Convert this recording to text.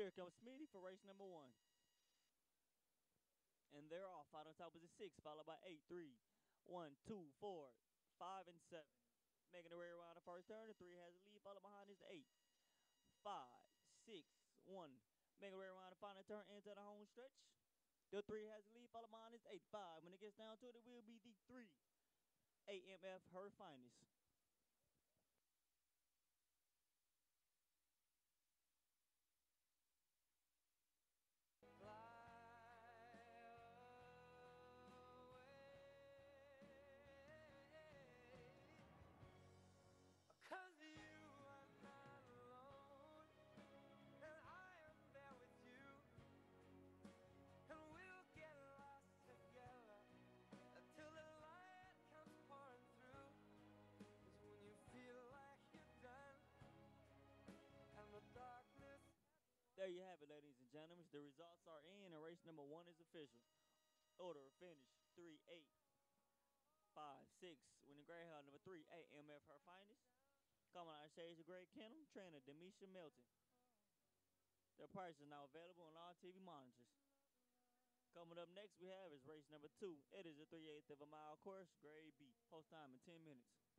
Here comes Smitty for race number one. And they're off. Out on top is a six, followed by eight, three, one, two, four, five, and seven. Making the way around the first turn. The three has the lead, followed behind is the eight, five, six, one. Making the way around the final turn into the home stretch. The three has the lead, followed behind is eight, five. When it gets down to it, it will be the three. AMF, her finest. There you have it, ladies and gentlemen. The results are in, and race number one is official. Order of finish three, eight, five, six. Winning Greyhound number three, AMF her finest. Coming out of Shades of Grey Kennel, trainer Demisha Milton. Their price is now available on all TV monitors. Coming up next, we have is race number two. It is a 3 8 of a mile course, grade B. Post time in 10 minutes.